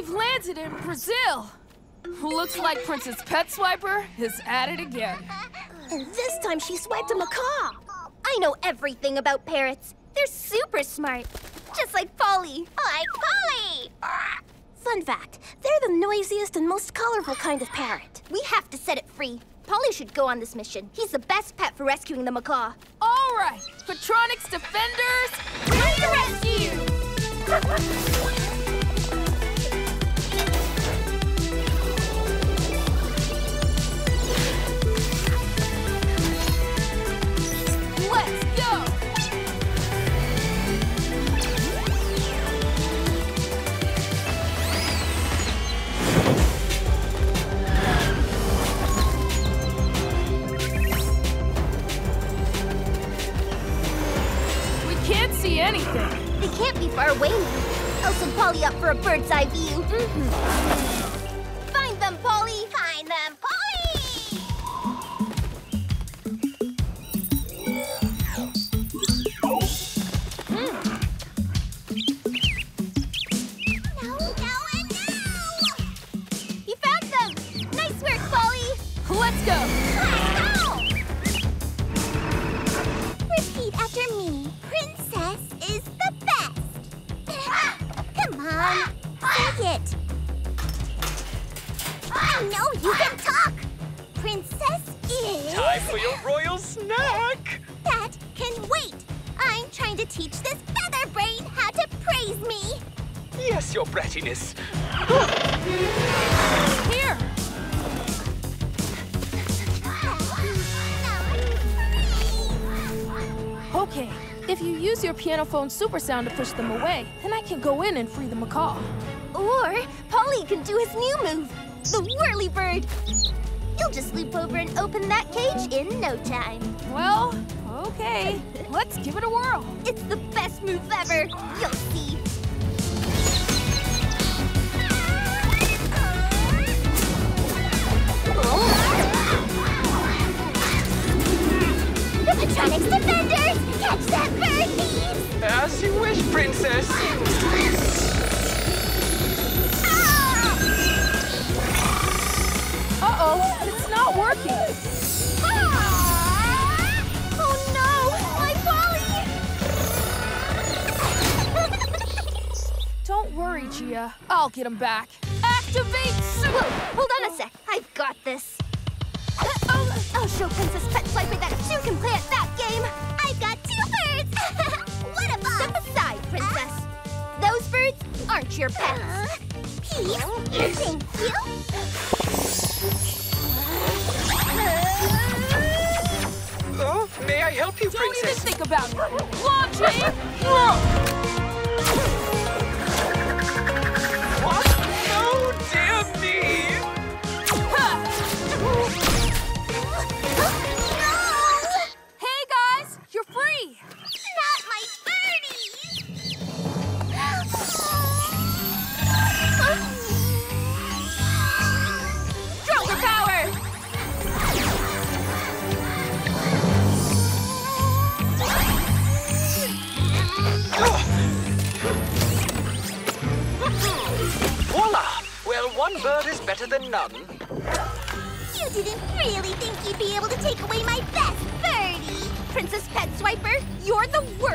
We've landed in Brazil. Who looks like Princess Pet Swiper is at it again. And this time she swiped a macaw. I know everything about parrots. They're super smart. Just like Polly. Like Polly! Fun fact, they're the noisiest and most colorful kind of parrot. We have to set it free. Polly should go on this mission. He's the best pet for rescuing the macaw. All right, Petronix Defenders, ready to rescue! see anything. They can't be far away now. I'll send Polly up for a bird's eye view. Mm-hmm. Find them, Polly! Find them, Polly! Mm. No, no, and no! You found them! Nice work, Polly! Let's go! It. Oh, I know you can talk. Princess is. Time for your royal snack! That can wait. I'm trying to teach this feather brain how to praise me. Yes, your brattiness. Here! Okay, if you use your pianophone super sound to push them away, then I can go in and free the macaw. Or Polly can do his new move, the whirly bird. He'll just loop over and open that cage in no time. Well, okay, let's give it a whirl. It's the best move ever. You'll see. The Petronix Defenders! Catch that bird, thieves! As you wish, princess. Don't worry, Gia. I'll get him back. Activate super... Whoa, hold on a sec. I've got this. Uh, oh, I'll show Princess Pet Swiper that you can play at that game. I've got two birds. what a boss! Step aside, Princess. Those birds aren't your pets. Peace. Thank you. Oh, may I help you, Don't even think about it. Launching! Bird is better than none. You didn't really think you'd be able to take away my best birdie! Princess Pet Swiper, you're the worst!